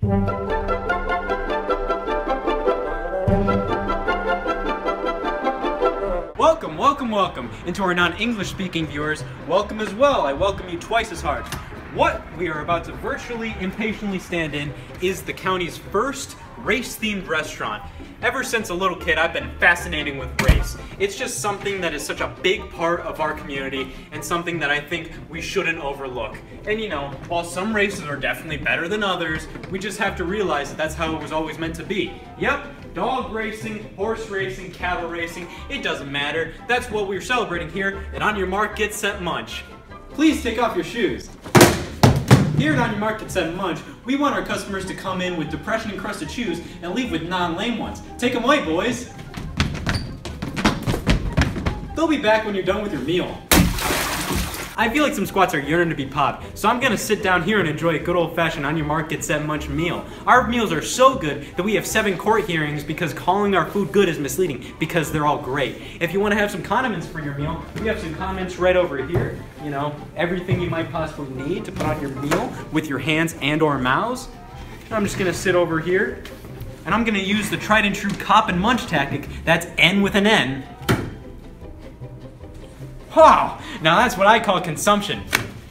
Welcome, welcome, welcome. And to our non-English speaking viewers, welcome as well. I welcome you twice as hard. What we are about to virtually impatiently stand in is the county's first race-themed restaurant. Ever since a little kid, I've been fascinating with race. It's just something that is such a big part of our community and something that I think we shouldn't overlook. And you know, while some races are definitely better than others, we just have to realize that that's how it was always meant to be. Yep, dog racing, horse racing, cattle racing, it doesn't matter. That's what we're celebrating here and On Your Mark, Get Set, Munch. Please take off your shoes. Here at On Your Mark, Get Set, Munch, we want our customers to come in with depression-encrusted shoes and leave with non-lame ones. Take them away, boys. They'll be back when you're done with your meal. I feel like some squats are yearning to be popped, so I'm gonna sit down here and enjoy a good old-fashioned on your mark, get set, munch meal. Our meals are so good that we have seven court hearings because calling our food good is misleading, because they're all great. If you wanna have some condiments for your meal, we have some condiments right over here. You know, everything you might possibly need to put on your meal with your hands and or mouths. I'm just gonna sit over here, and I'm gonna use the tried and true cop and munch tactic, that's N with an N, Wow, now that's what I call consumption.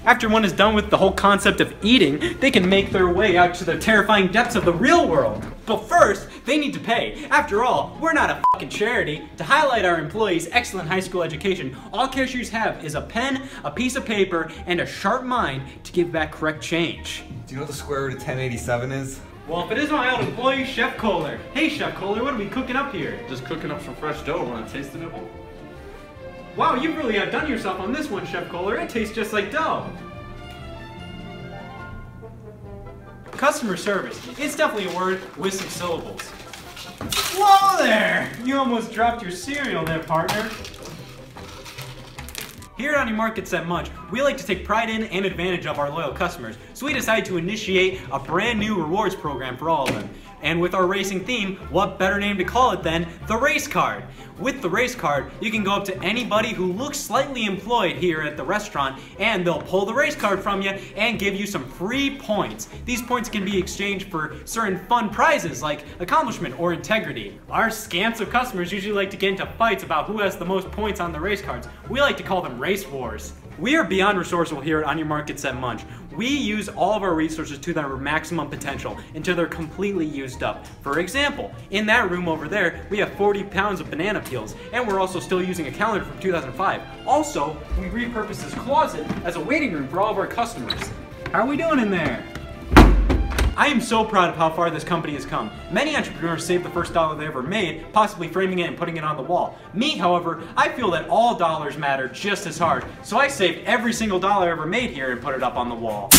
After one is done with the whole concept of eating, they can make their way out to the terrifying depths of the real world. But first, they need to pay. After all, we're not a fucking charity. To highlight our employees' excellent high school education, all cashiers have is a pen, a piece of paper, and a sharp mind to give back correct change. Do you know what the square root of 1087 is? Well, if it is my old employee, Chef Kohler. Hey, Chef Kohler, what are we cooking up here? Just cooking up some fresh dough. Want to taste the nibble? Wow, you've really outdone yourself on this one, Chef Kohler. It tastes just like dough. Customer service. It's definitely a word with some syllables. Whoa there! You almost dropped your cereal there, partner. Here at On Your Mark, Get Set Munch, we like to take pride in and advantage of our loyal customers, so we decided to initiate a brand new rewards program for all of them. And with our racing theme, what better name to call it than the race card? With the race card, you can go up to anybody who looks slightly employed here at the restaurant and they'll pull the race card from you and give you some free points. These points can be exchanged for certain fun prizes like accomplishment or integrity. Our scamps of customers usually like to get into fights about who has the most points on the race cards. We like to call them race wars. We are beyond resourceful here at On Your Mark, Get Set, Munch. We use all of our resources to their maximum potential until they're completely used up. For example, in that room over there, we have 40 pounds of banana peels, and we're also still using a calendar from 2005. Also, we repurpose this closet as a waiting room for all of our customers. How are we doing in there? I am so proud of how far this company has come. Many entrepreneurs save the first dollar they ever made, possibly framing it and putting it on the wall. Me, however, I feel that all dollars matter just as hard, so I saved every single dollar I ever made here and put it up on the wall.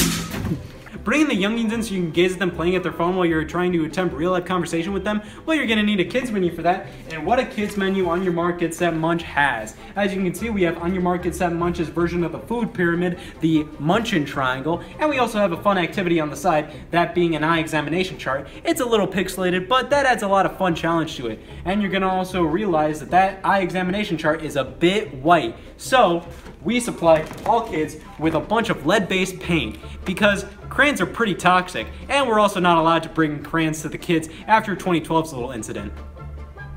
Bringing the youngins in so you can gaze at them playing at their phone while you're trying to attempt real life conversation with them, well, you're gonna need a kids menu for that. And what a kids menu On Your Mark, Get Set Munch has. As you can see, we have On Your Mark, Get Set Munch's version of the food pyramid, the Munchin Triangle, and we also have a fun activity on the side, that being an eye examination chart. It's a little pixelated, but that adds a lot of fun challenge to it. And you're gonna also realize that that eye examination chart is a bit white. So, we supply all kids with a bunch of lead-based paint because crayons are pretty toxic, and we're also not allowed to bring crayons to the kids after 2012's little incident.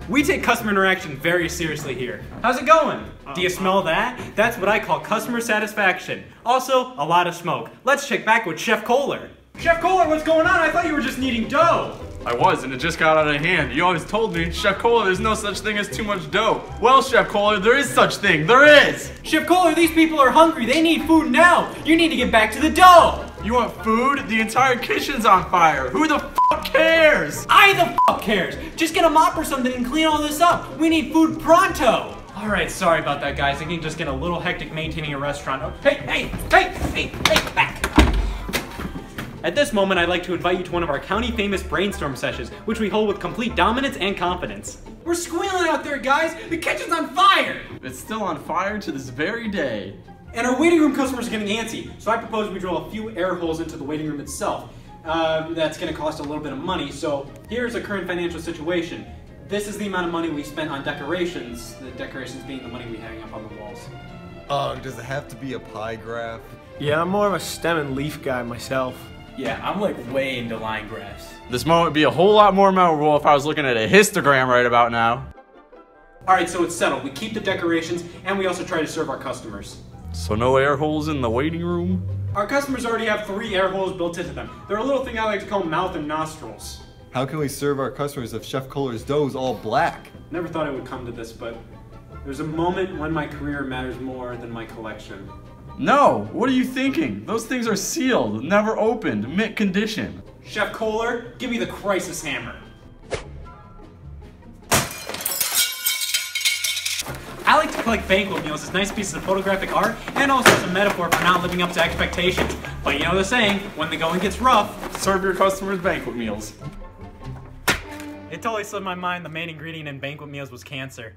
We take customer interaction very seriously here. How's it going? Do you smell that? That's what I call customer satisfaction. Also, a lot of smoke. Let's check back with Chef Kohler. Chef Kohler, what's going on? I thought you were just kneading dough. I was, and it just got out of hand. You always told me, Chef Kohler, there's no such thing as too much dough. Well, Chef Kohler, there is such thing. There is. Chef Kohler, these people are hungry. They need food now. You need to get back to the dough. You want food? The entire kitchen's on fire. Who the fuck cares? I the fuck cares. Just get a mop or something and clean all this up. We need food pronto. All right, sorry about that, guys. It can just get a little hectic maintaining a restaurant. Oh, hey, hey, hey, hey, hey, back. At this moment, I'd like to invite you to one of our county famous brainstorm sessions, which we hold with complete dominance and confidence. We're squealing out there, guys! The kitchen's on fire! It's still on fire to this very day. And our waiting room customers are getting antsy, so I propose we drill a few air holes into the waiting room itself. Uh, that's gonna cost a little bit of money, so here's a current financial situation. This is the amount of money we spent on decorations, the decorations being the money we hang up on the walls. Ugh, does it have to be a pie graph? Yeah, I'm more of a stem and leaf guy myself. Yeah, I'm like way into line graphs. This moment would be a whole lot more memorable if I was looking at a histogram right about now. Alright, so it's settled. We keep the decorations and we also try to serve our customers. So no air holes in the waiting room? Our customers already have three air holes built into them. They're a little thing I like to call mouth and nostrils. How can we serve our customers if Chef Kohler's dough is all black? Never thought it would come to this, but there's a moment when my career matters more than my collection. No, what are you thinking? Those things are sealed, never opened, mint condition. Chef Kohler, give me the crisis hammer. I like to collect banquet meals as nice pieces of photographic art and also as a metaphor for not living up to expectations. But you know the saying, when the going gets rough, Serve your customers banquet meals. it totally slipped my mind the main ingredient in banquet meals was cancer.